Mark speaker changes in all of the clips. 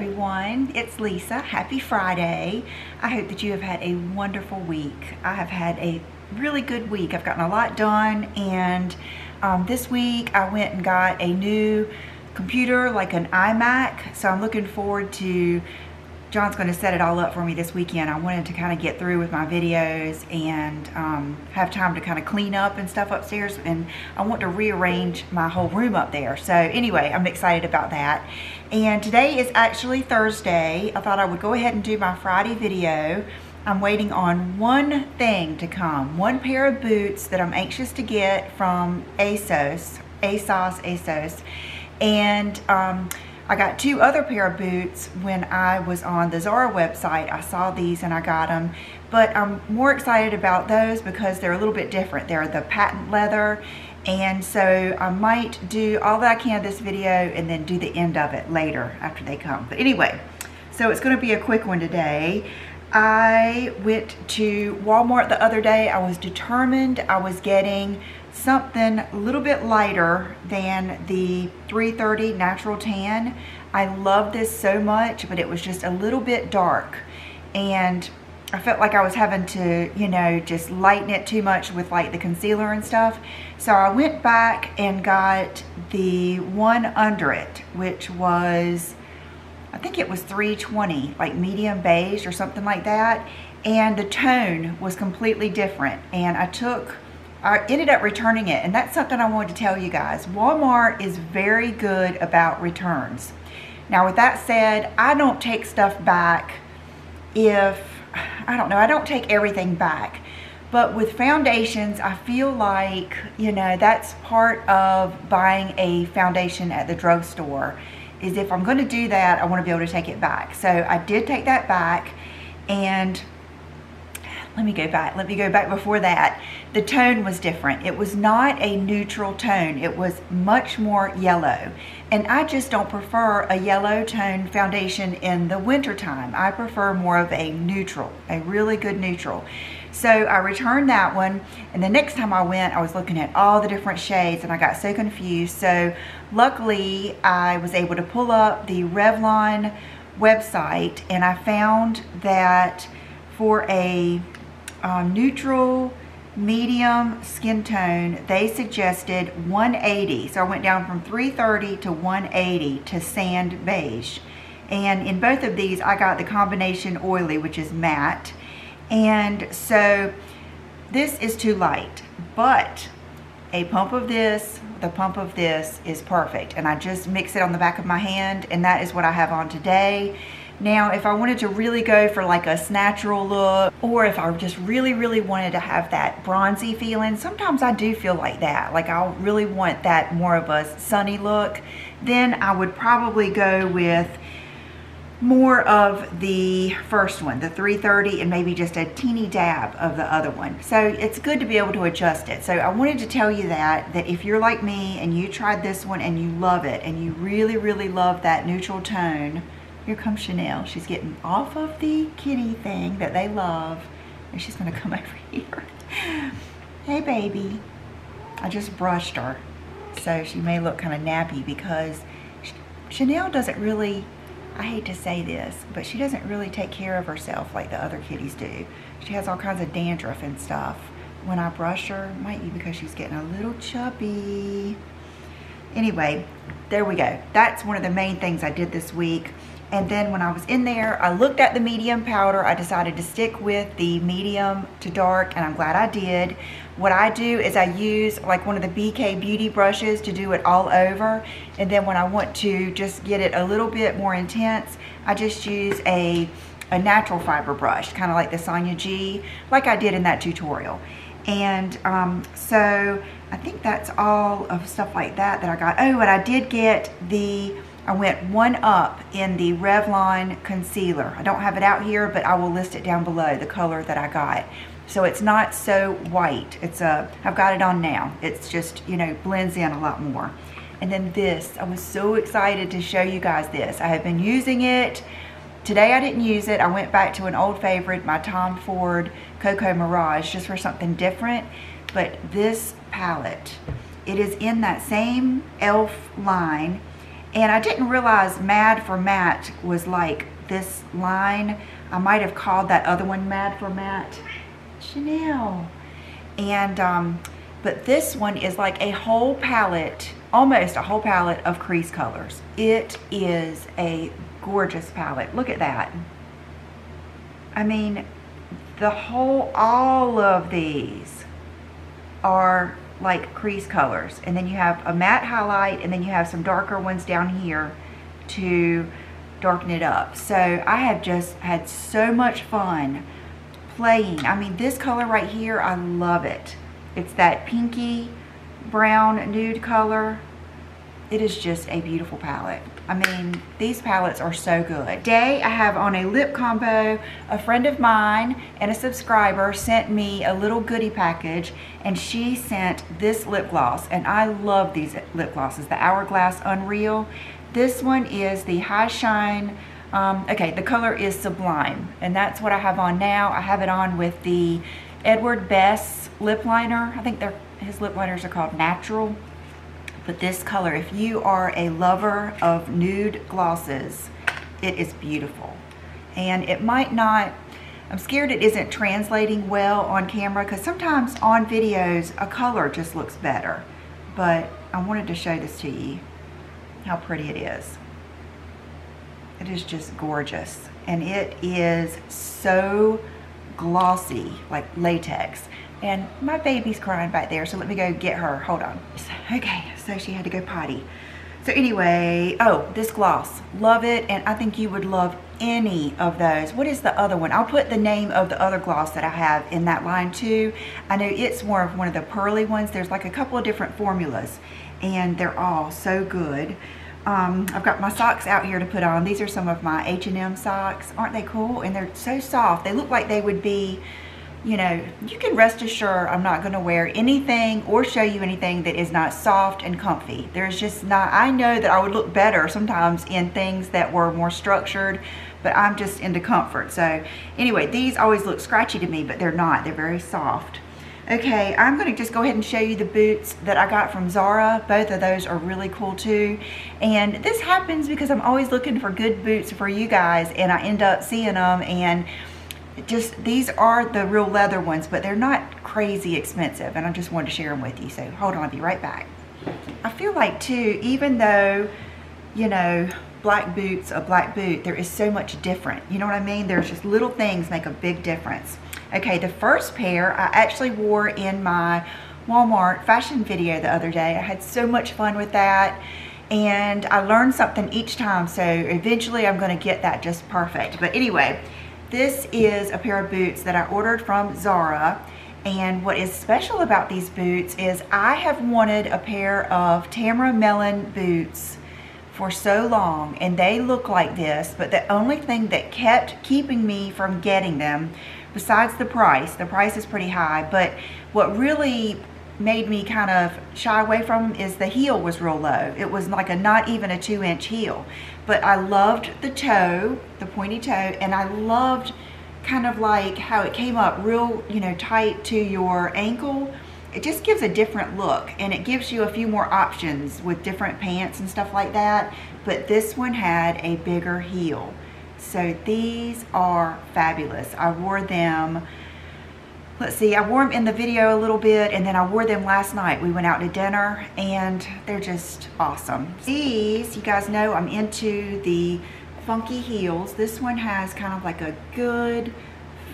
Speaker 1: everyone, it's Lisa. Happy Friday. I hope that you have had a wonderful week. I have had a really good week. I've gotten a lot done and um, this week I went and got a new computer like an iMac so I'm looking forward to John's going to set it all up for me this weekend. I wanted to kind of get through with my videos and um, have time to kind of clean up and stuff upstairs and I want to rearrange my whole room up there. So anyway, I'm excited about that. And today is actually Thursday. I thought I would go ahead and do my Friday video. I'm waiting on one thing to come, one pair of boots that I'm anxious to get from ASOS, ASOS, ASOS. And um, I got two other pair of boots when I was on the Zara website. I saw these and I got them. But I'm more excited about those because they're a little bit different. They're the patent leather. And so I might do all that I can this video and then do the end of it later after they come. But anyway, so it's going to be a quick one today. I went to Walmart the other day. I was determined I was getting something a little bit lighter than the 330 Natural Tan. I love this so much, but it was just a little bit dark. And I felt like I was having to, you know, just lighten it too much with like the concealer and stuff. So I went back and got the one under it, which was, I think it was 320, like medium beige or something like that. And the tone was completely different. And I took I ended up returning it and that's something I wanted to tell you guys. Walmart is very good about returns. Now with that said, I don't take stuff back if, I don't know, I don't take everything back. But with foundations, I feel like, you know, that's part of buying a foundation at the drugstore is if I'm going to do that, I want to be able to take it back. So I did take that back and let me go back. Let me go back before that. The tone was different. It was not a neutral tone. It was much more yellow. And I just don't prefer a yellow tone foundation in the winter time. I prefer more of a neutral, a really good neutral. So I returned that one and the next time I went I was looking at all the different shades and I got so confused. So luckily I was able to pull up the Revlon website and I found that for a um, neutral medium skin tone, they suggested 180. So I went down from 330 to 180 to sand beige. And in both of these, I got the combination oily, which is matte. And so this is too light, but a pump of this, the pump of this is perfect. And I just mix it on the back of my hand, and that is what I have on today. Now, if I wanted to really go for like a natural look, or if I just really, really wanted to have that bronzy feeling, sometimes I do feel like that. Like I really want that more of a sunny look, then I would probably go with more of the first one, the 330, and maybe just a teeny dab of the other one. So it's good to be able to adjust it. So I wanted to tell you that, that if you're like me and you tried this one and you love it, and you really, really love that neutral tone, here comes Chanel. She's getting off of the kitty thing that they love. And she's gonna come over here. hey baby. I just brushed her. So she may look kind of nappy because Chanel doesn't really, I hate to say this, but she doesn't really take care of herself like the other kitties do. She has all kinds of dandruff and stuff. When I brush her, might be because she's getting a little chubby. Anyway, there we go. That's one of the main things I did this week. And then when I was in there, I looked at the medium powder. I decided to stick with the medium to dark, and I'm glad I did. What I do is I use like one of the BK Beauty brushes to do it all over. And then when I want to just get it a little bit more intense, I just use a, a natural fiber brush, kind of like the Sonia G, like I did in that tutorial. And um, so I think that's all of stuff like that that I got. Oh, and I did get the I went one up in the Revlon concealer. I don't have it out here, but I will list it down below, the color that I got. So it's not so white. It's a, I've got it on now. It's just, you know, blends in a lot more. And then this, I was so excited to show you guys this. I have been using it. Today I didn't use it. I went back to an old favorite, my Tom Ford Cocoa Mirage, just for something different. But this palette, it is in that same e.l.f. line And I didn't realize Mad for Matte was like this line. I might have called that other one Mad for Matte. Chanel. And, um, but this one is like a whole palette, almost a whole palette of crease colors. It is a gorgeous palette. Look at that. I mean, the whole, all of these are like crease colors. And then you have a matte highlight and then you have some darker ones down here to darken it up. So I have just had so much fun playing. I mean, this color right here, I love it. It's that pinky brown nude color. It is just a beautiful palette. I mean, these palettes are so good. Today, I have on a lip combo. A friend of mine and a subscriber sent me a little goodie package and she sent this lip gloss. And I love these lip glosses, the Hourglass Unreal. This one is the High Shine um, okay, the color is Sublime, and that's what I have on now. I have it on with the Edward Bess lip liner. I think his lip liners are called Natural. But this color, if you are a lover of nude glosses, it is beautiful. And it might not, I'm scared it isn't translating well on camera because sometimes on videos, a color just looks better. But I wanted to show this to you, how pretty it is. It is just gorgeous. And it is so glossy, like latex. And my baby's crying back there, so let me go get her. Hold on. Okay, so she had to go potty. So anyway, oh, this gloss. Love it, and I think you would love any of those. What is the other one? I'll put the name of the other gloss that I have in that line too. I know it's more of one of the pearly ones. There's like a couple of different formulas, and they're all so good. Um, I've got my socks out here to put on. These are some of my H&M socks. Aren't they cool? And they're so soft. They look like they would be, you know, you can rest assured I'm not going to wear anything or show you anything that is not soft and comfy. There's just not, I know that I would look better sometimes in things that were more structured, but I'm just into comfort. So anyway, these always look scratchy to me, but they're not. They're very soft. Okay, I'm gonna just go ahead and show you the boots that I got from Zara. Both of those are really cool too. And this happens because I'm always looking for good boots for you guys and I end up seeing them and just, these are the real leather ones, but they're not crazy expensive and I just wanted to share them with you. So hold on, I'll be right back. I feel like too, even though, you know, black boots, a black boot, there is so much different. You know what I mean? There's just little things make a big difference. Okay, the first pair I actually wore in my Walmart fashion video the other day. I had so much fun with that and I learned something each time so eventually I'm going to get that just perfect. But anyway, this is a pair of boots that I ordered from Zara and what is special about these boots is I have wanted a pair of Tamara Mellon boots for so long and they look like this but the only thing that kept keeping me from getting them besides the price, the price is pretty high, but what really made me kind of shy away from is the heel was real low. It was like a not even a two inch heel. But I loved the toe, the pointy toe, and I loved kind of like how it came up real, you know, tight to your ankle. It just gives a different look and it gives you a few more options with different pants and stuff like that. But this one had a bigger heel. So these are fabulous. I wore them, let's see, I wore them in the video a little bit and then I wore them last night. We went out to dinner and they're just awesome. These, you guys know I'm into the funky heels. This one has kind of like a good,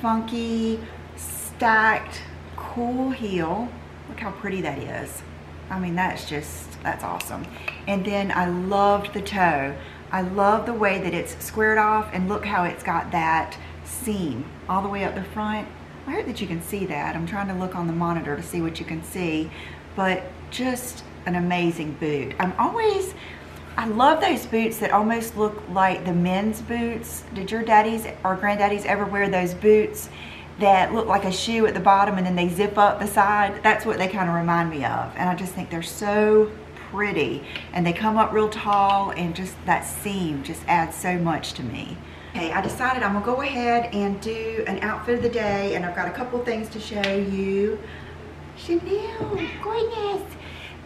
Speaker 1: funky, stacked, cool heel. Look how pretty that is. I mean, that's just, that's awesome. And then I loved the toe. I love the way that it's squared off and look how it's got that seam all the way up the front. I hope that you can see that. I'm trying to look on the monitor to see what you can see, but just an amazing boot. I'm always, I love those boots that almost look like the men's boots. Did your daddies or granddaddies ever wear those boots that look like a shoe at the bottom and then they zip up the side? That's what they kind of remind me of. And I just think they're so pretty and they come up real tall and just that seam just adds so much to me. Okay, I decided I'm gonna go ahead and do an outfit of the day and I've got a couple things to show you. Chanel, goodness.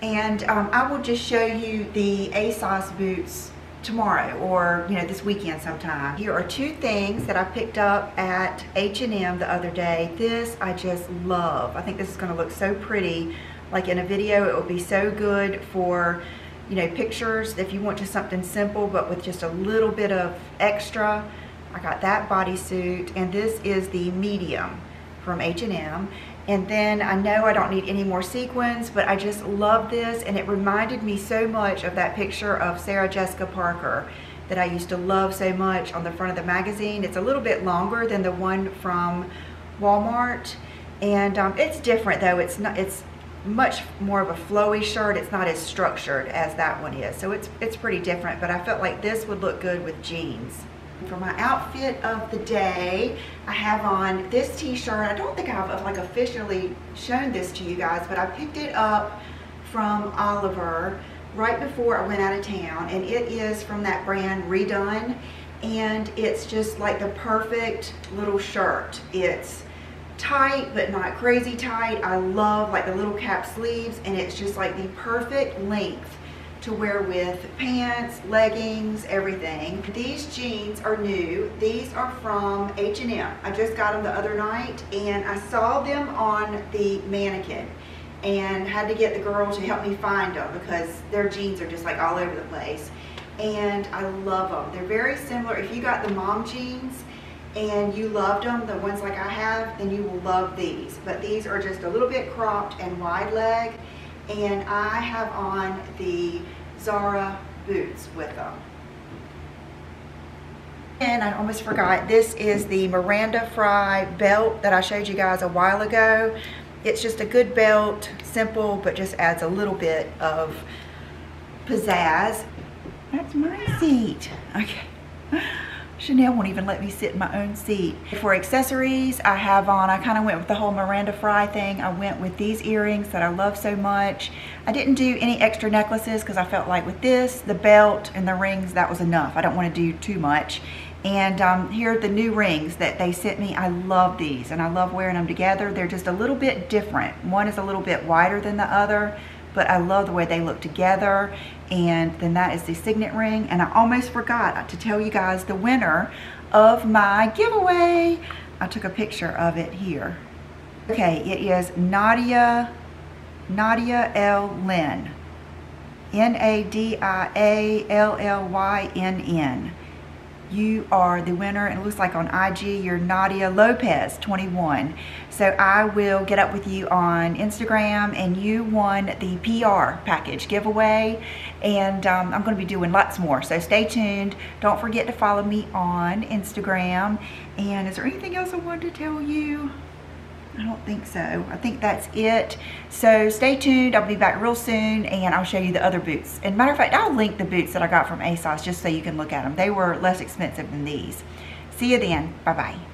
Speaker 1: And um, I will just show you the ASOS boots tomorrow or you know this weekend sometime. Here are two things that I picked up at H&M the other day. This I just love. I think this is to look so pretty. Like in a video it will be so good for you know pictures if you want just something simple but with just a little bit of extra. I got that bodysuit and this is the medium from H&M and then I know I don't need any more sequins, but I just love this and it reminded me so much of that picture of Sarah Jessica Parker that I used to love so much on the front of the magazine. It's a little bit longer than the one from Walmart and um, it's different though. It's not. It's much more of a flowy shirt. It's not as structured as that one is. So it's, it's pretty different, but I felt like this would look good with jeans. For my outfit of the day, I have on this t-shirt. I don't think I've like officially shown this to you guys, but I picked it up from Oliver right before I went out of town and it is from that brand Redone and it's just like the perfect little shirt. It's tight but not crazy tight. I love like the little cap sleeves and it's just like the perfect length to wear with pants, leggings, everything. These jeans are new. These are from H&M. I just got them the other night and I saw them on the mannequin and had to get the girl to help me find them because their jeans are just like all over the place. And I love them. They're very similar. If you got the mom jeans and you loved them, the ones like I have, then you will love these. But these are just a little bit cropped and wide leg and I have on the Zara boots with them. And I almost forgot, this is the Miranda Frye belt that I showed you guys a while ago. It's just a good belt, simple, but just adds a little bit of pizzazz. That's my seat. Okay. Chanel won't even let me sit in my own seat. For accessories, I have on, I kind of went with the whole Miranda Frye thing. I went with these earrings that I love so much. I didn't do any extra necklaces because I felt like with this, the belt, and the rings, that was enough. I don't want to do too much. And um, here are the new rings that they sent me. I love these and I love wearing them together. They're just a little bit different. One is a little bit wider than the other but I love the way they look together. And then that is the signet ring. And I almost forgot to tell you guys the winner of my giveaway. I took a picture of it here. Okay, it is Nadia, Nadia L. Lynn. N-A-D-I-A-L-L-Y-N-N you are the winner. And it looks like on IG, you're Nadia Lopez, 21. So I will get up with you on Instagram and you won the PR package giveaway. And um, I'm gonna be doing lots more. So stay tuned. Don't forget to follow me on Instagram. And is there anything else I wanted to tell you? I don't think so. I think that's it. So stay tuned. I'll be back real soon and I'll show you the other boots. And matter of fact, I'll link the boots that I got from ASOS just so you can look at them. They were less expensive than these. See you then. Bye-bye.